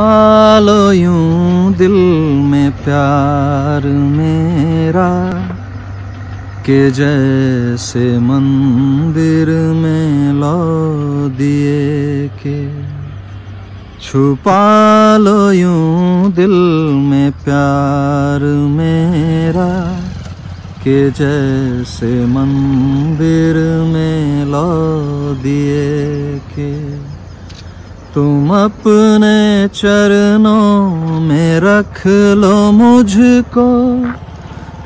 आलो यूँ दिल में प्यार मेरा, के जैसे मंदिर में लो दिए के। छुपा लो यूँ दिल में प्यार मेरा, के जैसे मंदिर में लो दिए तुम अपने चरणों में रख लो मुझको।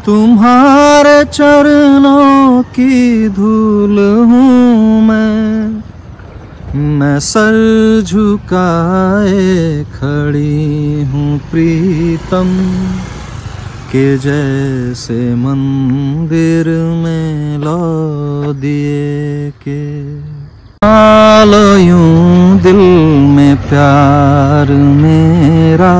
तुम्हारे चरणों की धूल हूँ मैं। मैं सर झुकाए खड़ी हूँ प्रीतम, के जैसे मंदिर में लो दिए के। आलो यूँ दिल प्यार मेरा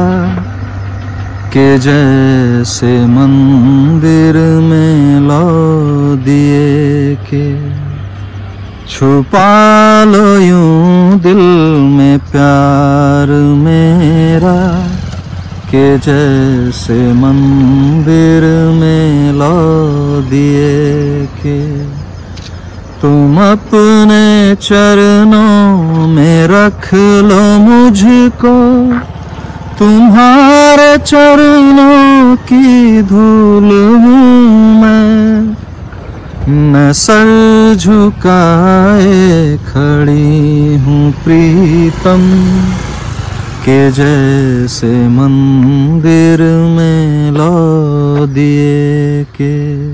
के जैसे मंदिर में लो दिए के। छुपा लो यूँ दिल में प्यार मेरा के जैसे मंदिर में लो दिए के। तुम अपने चरणों में रख लो मुझको, तुम्हारे चरणों की धूल हूँ मैं। मैं सर झुकाए खड़ी हूँ प्रीतम, के जैसे मंदिर में लो दिए के।